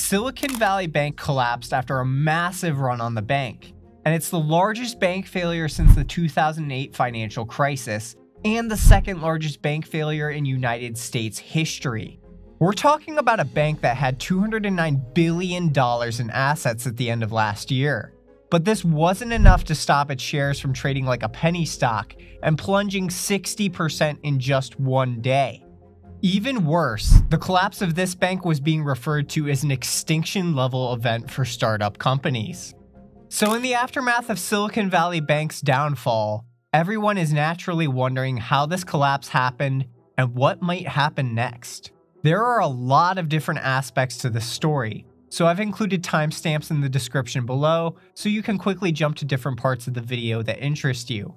Silicon Valley Bank collapsed after a massive run on the bank, and it's the largest bank failure since the 2008 financial crisis and the second largest bank failure in United States history. We're talking about a bank that had $209 billion in assets at the end of last year. But this wasn't enough to stop its shares from trading like a penny stock and plunging 60% in just one day. Even worse, the collapse of this bank was being referred to as an extinction level event for startup companies. So, in the aftermath of Silicon Valley Bank's downfall, everyone is naturally wondering how this collapse happened and what might happen next. There are a lot of different aspects to this story, so I've included timestamps in the description below so you can quickly jump to different parts of the video that interest you.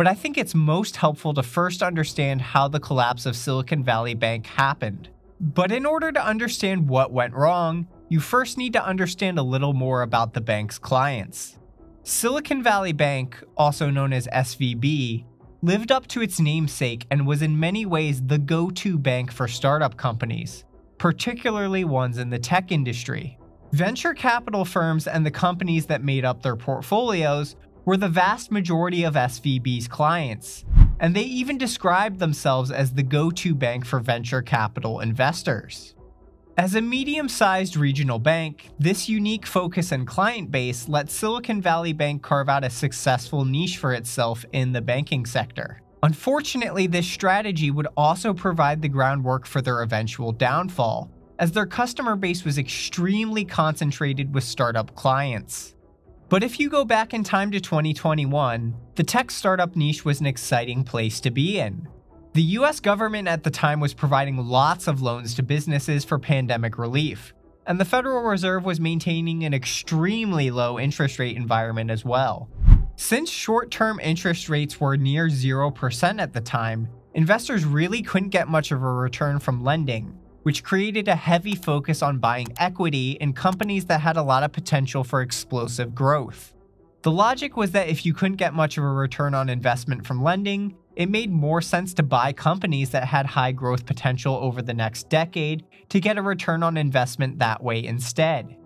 But I think it's most helpful to first understand how the collapse of Silicon Valley Bank happened. But in order to understand what went wrong, you first need to understand a little more about the bank's clients. Silicon Valley Bank, also known as SVB, lived up to its namesake and was in many ways the go-to bank for startup companies particularly ones in the tech industry. Venture capital firms and the companies that made up their portfolios were the vast majority of SVB's clients, and they even described themselves as the go-to bank for venture capital investors. As a medium-sized regional bank, this unique focus and client base let Silicon Valley Bank carve out a successful niche for itself in the banking sector. Unfortunately, this strategy would also provide the groundwork for their eventual downfall, as their customer base was extremely concentrated with startup clients. But if you go back in time to 2021, the tech startup niche was an exciting place to be in. The US government at the time was providing lots of loans to businesses for pandemic relief, and the Federal Reserve was maintaining an extremely low interest rate environment as well. Since short-term interest rates were near 0% at the time, investors really couldn't get much of a return from lending, which created a heavy focus on buying equity in companies that had a lot of potential for explosive growth. The logic was that if you couldn't get much of a return on investment from lending, it made more sense to buy companies that had high growth potential over the next decade to get a return on investment that way instead.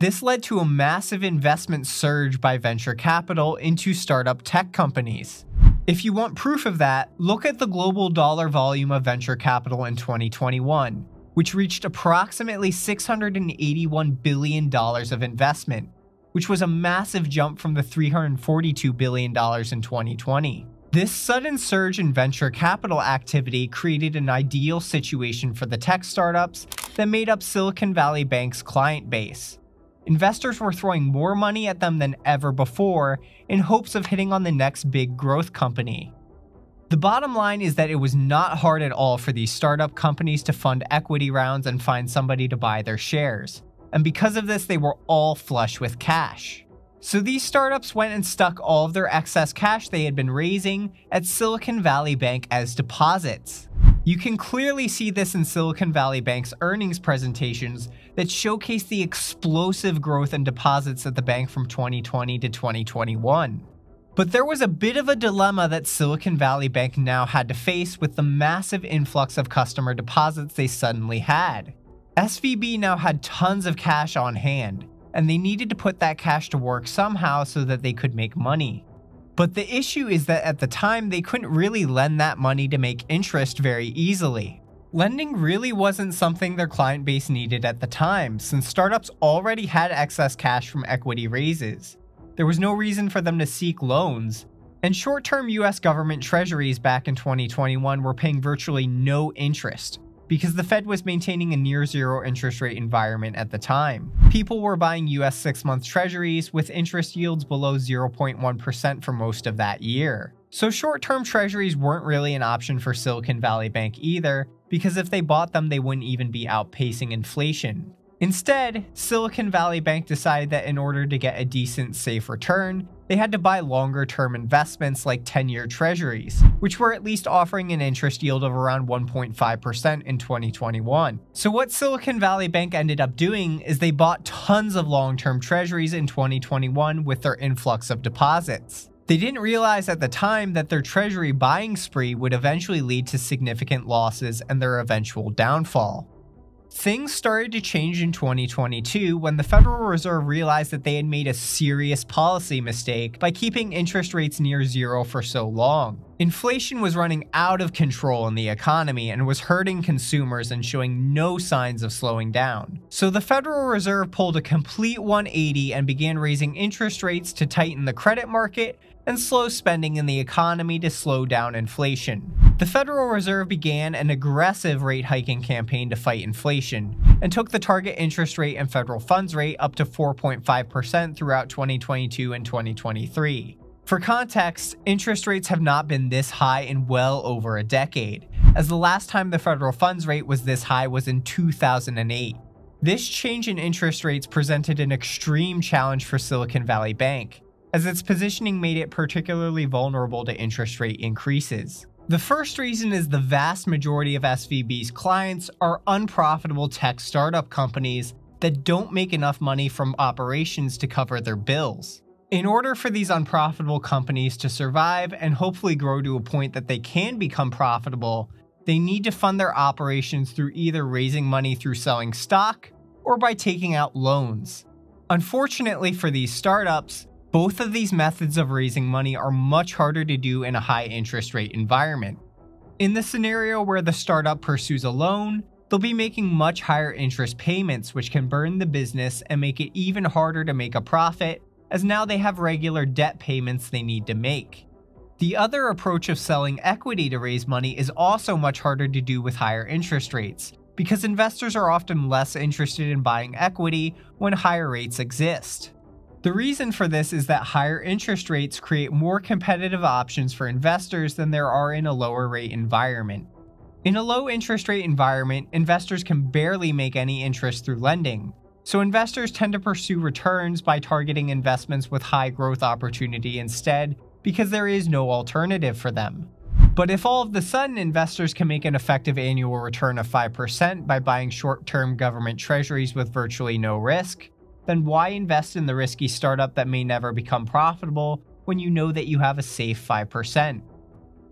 This led to a massive investment surge by venture capital into startup tech companies. If you want proof of that, look at the global dollar volume of venture capital in 2021, which reached approximately $681 billion of investment, which was a massive jump from the $342 billion in 2020. This sudden surge in venture capital activity created an ideal situation for the tech startups that made up Silicon Valley Bank's client base investors were throwing more money at them than ever before in hopes of hitting on the next big growth company. The bottom line is that it was not hard at all for these startup companies to fund equity rounds and find somebody to buy their shares. And because of this, they were all flush with cash. So these startups went and stuck all of their excess cash they had been raising at Silicon Valley Bank as deposits. You can clearly see this in Silicon Valley Bank's earnings presentations that showcase the explosive growth in deposits at the bank from 2020 to 2021. But there was a bit of a dilemma that Silicon Valley Bank now had to face with the massive influx of customer deposits they suddenly had. SVB now had tons of cash on hand, and they needed to put that cash to work somehow so that they could make money. But the issue is that at the time, they couldn't really lend that money to make interest very easily. Lending really wasn't something their client base needed at the time, since startups already had excess cash from equity raises. There was no reason for them to seek loans, and short-term US government treasuries back in 2021 were paying virtually no interest, because the Fed was maintaining a near zero interest rate environment at the time. People were buying US six month treasuries with interest yields below 0.1% for most of that year. So short term treasuries weren't really an option for Silicon Valley Bank either, because if they bought them, they wouldn't even be outpacing inflation. Instead, Silicon Valley Bank decided that in order to get a decent, safe return, they had to buy longer term investments like 10 year treasuries, which were at least offering an interest yield of around 1.5% in 2021. So, what Silicon Valley Bank ended up doing is they bought tons of long term treasuries in 2021 with their influx of deposits. They didn't realize at the time that their treasury buying spree would eventually lead to significant losses and their eventual downfall. Things started to change in 2022 when the Federal Reserve realized that they had made a serious policy mistake by keeping interest rates near zero for so long. Inflation was running out of control in the economy and was hurting consumers and showing no signs of slowing down. So the Federal Reserve pulled a complete 180 and began raising interest rates to tighten the credit market and slow spending in the economy to slow down inflation. The Federal Reserve began an aggressive rate hiking campaign to fight inflation, and took the target interest rate and federal funds rate up to 4.5% throughout 2022 and 2023. For context, interest rates have not been this high in well over a decade, as the last time the federal funds rate was this high was in 2008. This change in interest rates presented an extreme challenge for Silicon Valley Bank, as its positioning made it particularly vulnerable to interest rate increases. The first reason is the vast majority of SVB's clients are unprofitable tech startup companies that don't make enough money from operations to cover their bills. In order for these unprofitable companies to survive and hopefully grow to a point that they can become profitable, they need to fund their operations through either raising money through selling stock or by taking out loans. Unfortunately for these startups, both of these methods of raising money are much harder to do in a high interest rate environment. In the scenario where the startup pursues a loan, they'll be making much higher interest payments which can burn the business and make it even harder to make a profit as now they have regular debt payments they need to make. The other approach of selling equity to raise money is also much harder to do with higher interest rates, because investors are often less interested in buying equity when higher rates exist. The reason for this is that higher interest rates create more competitive options for investors than there are in a lower rate environment. In a low interest rate environment, investors can barely make any interest through lending, so investors tend to pursue returns by targeting investments with high growth opportunity instead because there is no alternative for them. But if all of a sudden investors can make an effective annual return of 5% by buying short term government treasuries with virtually no risk, then why invest in the risky startup that may never become profitable when you know that you have a safe 5%?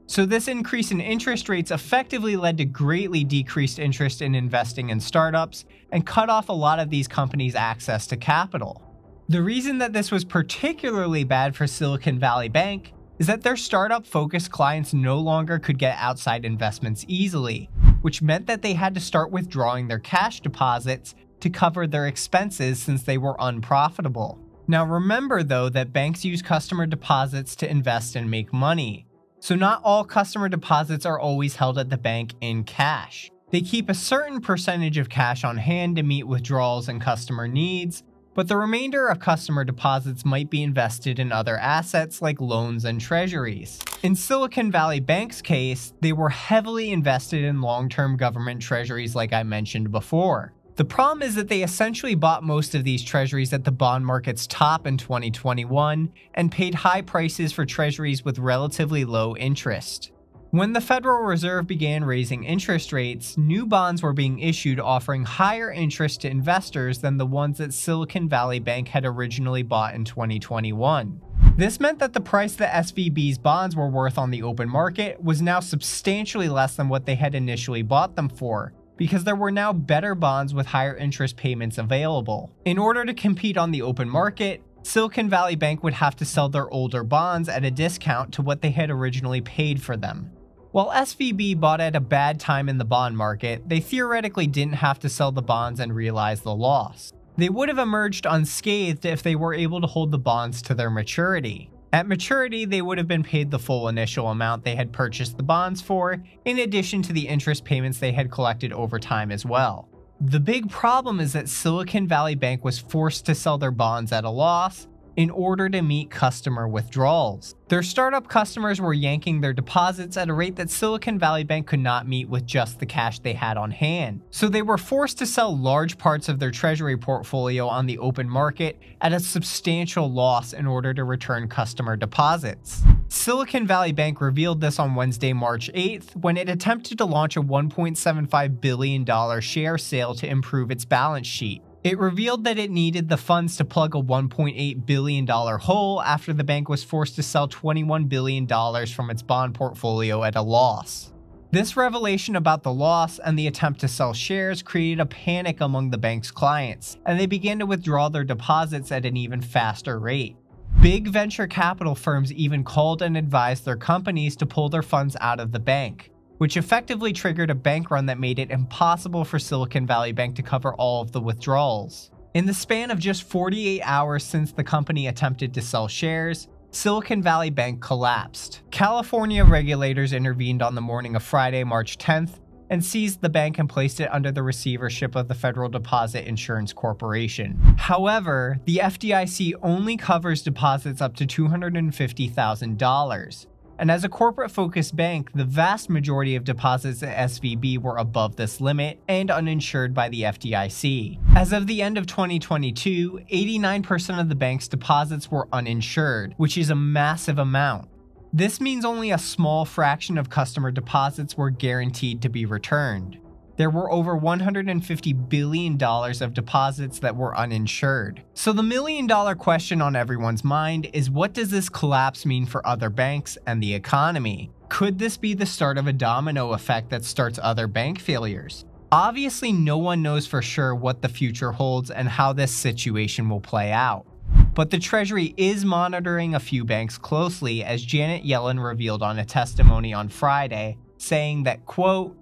So this increase in interest rates effectively led to greatly decreased interest in investing in startups and cut off a lot of these companies' access to capital. The reason that this was particularly bad for Silicon Valley Bank is that their startup focused clients no longer could get outside investments easily, which meant that they had to start withdrawing their cash deposits to cover their expenses since they were unprofitable. Now remember though that banks use customer deposits to invest and make money. So not all customer deposits are always held at the bank in cash. They keep a certain percentage of cash on hand to meet withdrawals and customer needs, but the remainder of customer deposits might be invested in other assets like loans and treasuries. In Silicon Valley Bank's case, they were heavily invested in long-term government treasuries like I mentioned before. The problem is that they essentially bought most of these treasuries at the bond market's top in 2021 and paid high prices for treasuries with relatively low interest. When the Federal Reserve began raising interest rates, new bonds were being issued offering higher interest to investors than the ones that Silicon Valley Bank had originally bought in 2021. This meant that the price that SVB's bonds were worth on the open market was now substantially less than what they had initially bought them for, because there were now better bonds with higher interest payments available. In order to compete on the open market, Silicon Valley Bank would have to sell their older bonds at a discount to what they had originally paid for them. While SVB bought at a bad time in the bond market, they theoretically didn't have to sell the bonds and realize the loss. They would have emerged unscathed if they were able to hold the bonds to their maturity. At maturity, they would have been paid the full initial amount they had purchased the bonds for, in addition to the interest payments they had collected over time as well. The big problem is that Silicon Valley Bank was forced to sell their bonds at a loss, in order to meet customer withdrawals. Their startup customers were yanking their deposits at a rate that Silicon Valley Bank could not meet with just the cash they had on hand. So they were forced to sell large parts of their treasury portfolio on the open market at a substantial loss in order to return customer deposits. Silicon Valley Bank revealed this on Wednesday, March 8th, when it attempted to launch a $1.75 billion share sale to improve its balance sheet. It revealed that it needed the funds to plug a $1.8 billion hole after the bank was forced to sell $21 billion from its bond portfolio at a loss. This revelation about the loss and the attempt to sell shares created a panic among the bank's clients, and they began to withdraw their deposits at an even faster rate. Big venture capital firms even called and advised their companies to pull their funds out of the bank, which effectively triggered a bank run that made it impossible for Silicon Valley Bank to cover all of the withdrawals. In the span of just 48 hours since the company attempted to sell shares, Silicon Valley Bank collapsed. California regulators intervened on the morning of Friday, March 10th, and seized the bank and placed it under the receivership of the Federal Deposit Insurance Corporation. However, the FDIC only covers deposits up to $250,000, and as a corporate focused bank, the vast majority of deposits at SVB were above this limit and uninsured by the FDIC. As of the end of 2022, 89% of the bank's deposits were uninsured, which is a massive amount. This means only a small fraction of customer deposits were guaranteed to be returned there were over $150 billion of deposits that were uninsured. So the million dollar question on everyone's mind is what does this collapse mean for other banks and the economy? Could this be the start of a domino effect that starts other bank failures? Obviously, no one knows for sure what the future holds and how this situation will play out. But the Treasury is monitoring a few banks closely as Janet Yellen revealed on a testimony on Friday, saying that, quote,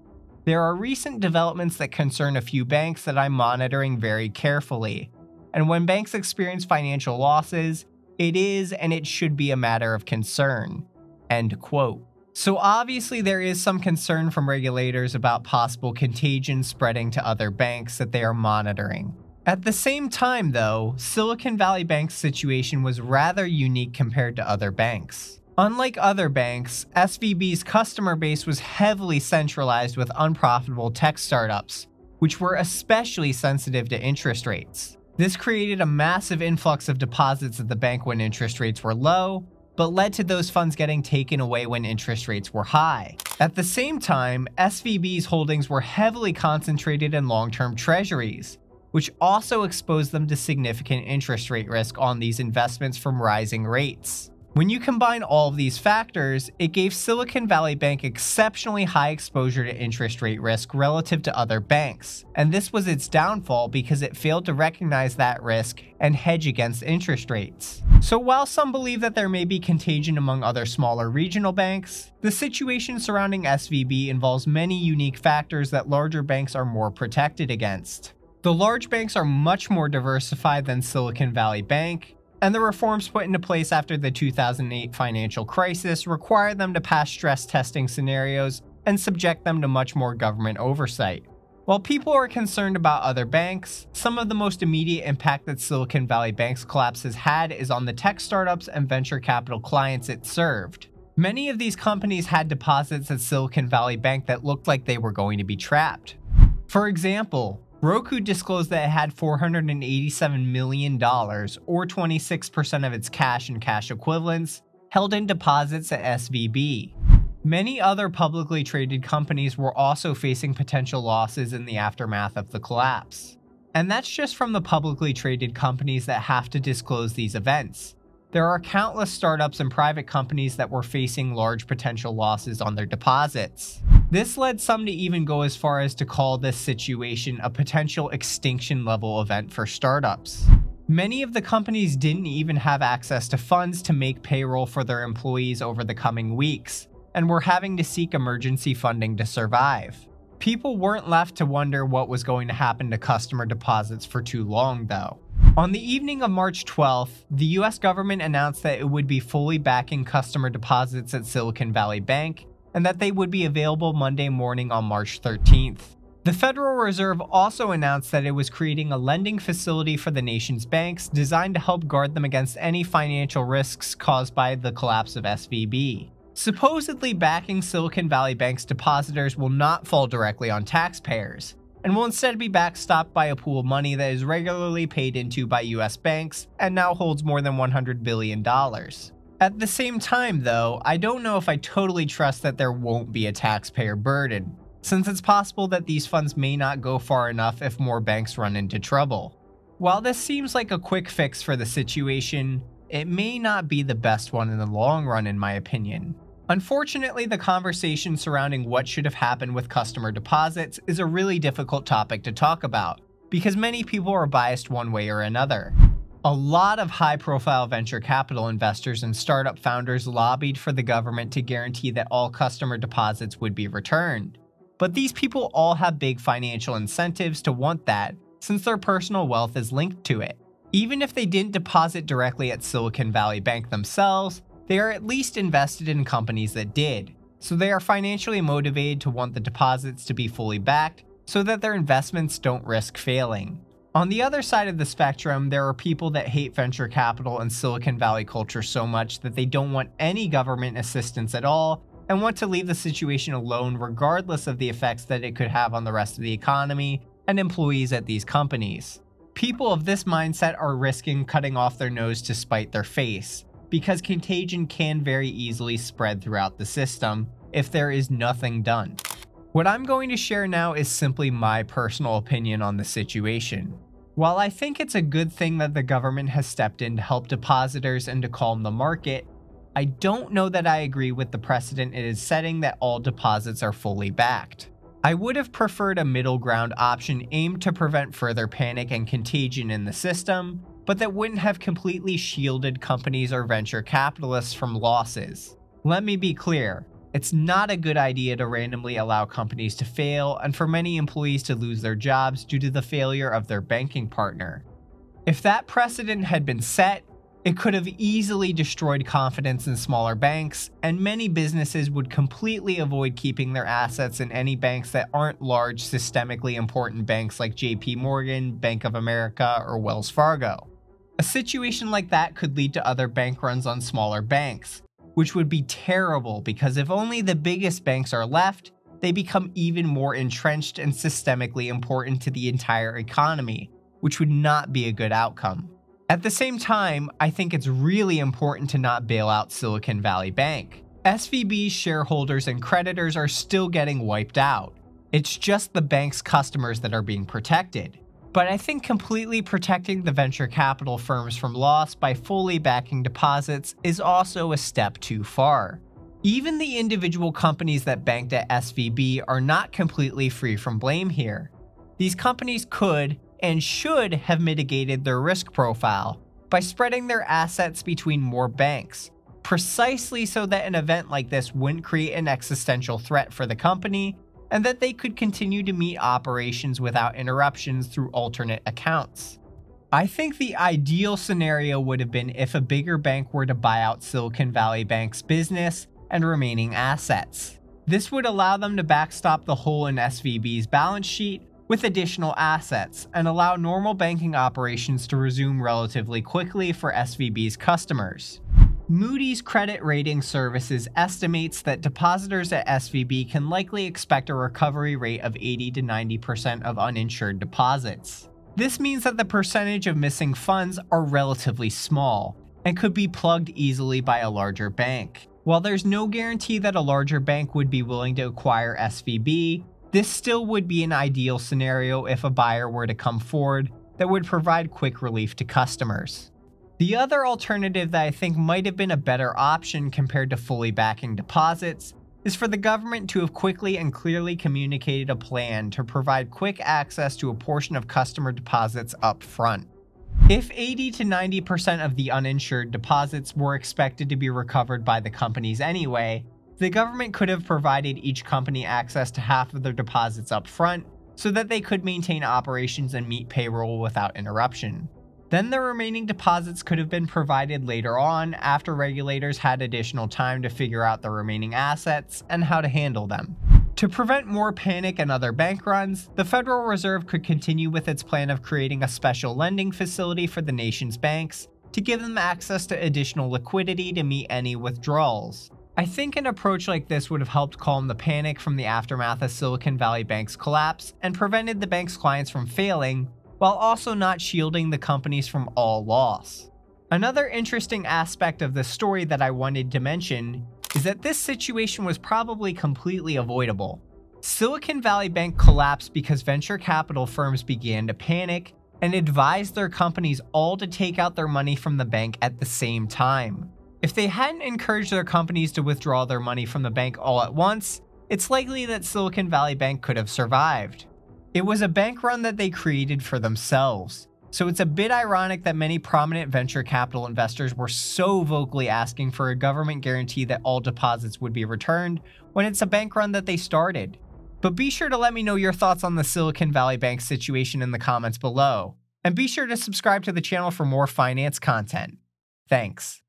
there are recent developments that concern a few banks that I'm monitoring very carefully. And when banks experience financial losses, it is and it should be a matter of concern. End quote. So obviously there is some concern from regulators about possible contagion spreading to other banks that they are monitoring. At the same time though, Silicon Valley Bank's situation was rather unique compared to other banks. Unlike other banks, SVB's customer base was heavily centralized with unprofitable tech startups, which were especially sensitive to interest rates. This created a massive influx of deposits at the bank when interest rates were low, but led to those funds getting taken away when interest rates were high. At the same time, SVB's holdings were heavily concentrated in long-term treasuries, which also exposed them to significant interest rate risk on these investments from rising rates. When you combine all of these factors, it gave Silicon Valley Bank exceptionally high exposure to interest rate risk relative to other banks, and this was its downfall because it failed to recognize that risk and hedge against interest rates. So while some believe that there may be contagion among other smaller regional banks, the situation surrounding SVB involves many unique factors that larger banks are more protected against. The large banks are much more diversified than Silicon Valley Bank, and the reforms put into place after the 2008 financial crisis required them to pass stress testing scenarios and subject them to much more government oversight. While people are concerned about other banks, some of the most immediate impact that Silicon Valley Bank's collapse has had is on the tech startups and venture capital clients it served. Many of these companies had deposits at Silicon Valley Bank that looked like they were going to be trapped. For example, Roku disclosed that it had $487 million, or 26% of its cash and cash equivalents, held in deposits at SVB. Many other publicly traded companies were also facing potential losses in the aftermath of the collapse. And that's just from the publicly traded companies that have to disclose these events. There are countless startups and private companies that were facing large potential losses on their deposits. This led some to even go as far as to call this situation a potential extinction level event for startups. Many of the companies didn't even have access to funds to make payroll for their employees over the coming weeks, and were having to seek emergency funding to survive. People weren't left to wonder what was going to happen to customer deposits for too long, though. On the evening of March 12th, the US government announced that it would be fully backing customer deposits at Silicon Valley Bank and that they would be available Monday morning on March 13th. The Federal Reserve also announced that it was creating a lending facility for the nation's banks designed to help guard them against any financial risks caused by the collapse of SVB. Supposedly backing Silicon Valley Bank's depositors will not fall directly on taxpayers, and will instead be backstopped by a pool of money that is regularly paid into by US banks and now holds more than $100 billion. At the same time, though, I don't know if I totally trust that there won't be a taxpayer burden, since it's possible that these funds may not go far enough if more banks run into trouble. While this seems like a quick fix for the situation, it may not be the best one in the long run in my opinion. Unfortunately, the conversation surrounding what should have happened with customer deposits is a really difficult topic to talk about, because many people are biased one way or another. A lot of high profile venture capital investors and startup founders lobbied for the government to guarantee that all customer deposits would be returned. But these people all have big financial incentives to want that, since their personal wealth is linked to it. Even if they didn't deposit directly at Silicon Valley Bank themselves, they are at least invested in companies that did, so they are financially motivated to want the deposits to be fully backed so that their investments don't risk failing. On the other side of the spectrum, there are people that hate venture capital and Silicon Valley culture so much that they don't want any government assistance at all and want to leave the situation alone regardless of the effects that it could have on the rest of the economy and employees at these companies. People of this mindset are risking cutting off their nose to spite their face, because contagion can very easily spread throughout the system if there is nothing done. What I'm going to share now is simply my personal opinion on the situation. While I think it's a good thing that the government has stepped in to help depositors and to calm the market, I don't know that I agree with the precedent it is setting that all deposits are fully backed. I would have preferred a middle ground option aimed to prevent further panic and contagion in the system, but that wouldn't have completely shielded companies or venture capitalists from losses. Let me be clear, it's not a good idea to randomly allow companies to fail and for many employees to lose their jobs due to the failure of their banking partner. If that precedent had been set, it could have easily destroyed confidence in smaller banks, and many businesses would completely avoid keeping their assets in any banks that aren't large, systemically important banks like JP Morgan, Bank of America, or Wells Fargo. A situation like that could lead to other bank runs on smaller banks, which would be terrible because if only the biggest banks are left, they become even more entrenched and systemically important to the entire economy, which would not be a good outcome. At the same time, I think it's really important to not bail out Silicon Valley Bank. SVB's shareholders and creditors are still getting wiped out. It's just the bank's customers that are being protected but I think completely protecting the venture capital firms from loss by fully backing deposits is also a step too far. Even the individual companies that banked at SVB are not completely free from blame here. These companies could and should have mitigated their risk profile by spreading their assets between more banks, precisely so that an event like this wouldn't create an existential threat for the company and that they could continue to meet operations without interruptions through alternate accounts. I think the ideal scenario would have been if a bigger bank were to buy out Silicon Valley Bank's business and remaining assets. This would allow them to backstop the hole in SVB's balance sheet with additional assets and allow normal banking operations to resume relatively quickly for SVB's customers. Moody's Credit Rating Services estimates that depositors at SVB can likely expect a recovery rate of 80 to 90% of uninsured deposits. This means that the percentage of missing funds are relatively small and could be plugged easily by a larger bank. While there's no guarantee that a larger bank would be willing to acquire SVB, this still would be an ideal scenario if a buyer were to come forward that would provide quick relief to customers. The other alternative that I think might have been a better option compared to fully backing deposits is for the government to have quickly and clearly communicated a plan to provide quick access to a portion of customer deposits up front. If 80 to 90% of the uninsured deposits were expected to be recovered by the companies anyway, the government could have provided each company access to half of their deposits up front so that they could maintain operations and meet payroll without interruption. Then the remaining deposits could have been provided later on after regulators had additional time to figure out the remaining assets and how to handle them. To prevent more panic and other bank runs, the Federal Reserve could continue with its plan of creating a special lending facility for the nation's banks to give them access to additional liquidity to meet any withdrawals. I think an approach like this would have helped calm the panic from the aftermath of Silicon Valley Bank's collapse and prevented the bank's clients from failing while also not shielding the companies from all loss. Another interesting aspect of the story that I wanted to mention is that this situation was probably completely avoidable. Silicon Valley Bank collapsed because venture capital firms began to panic and advised their companies all to take out their money from the bank at the same time. If they hadn't encouraged their companies to withdraw their money from the bank all at once, it's likely that Silicon Valley Bank could have survived. It was a bank run that they created for themselves. So it's a bit ironic that many prominent venture capital investors were so vocally asking for a government guarantee that all deposits would be returned when it's a bank run that they started. But be sure to let me know your thoughts on the Silicon Valley Bank situation in the comments below. And be sure to subscribe to the channel for more finance content. Thanks.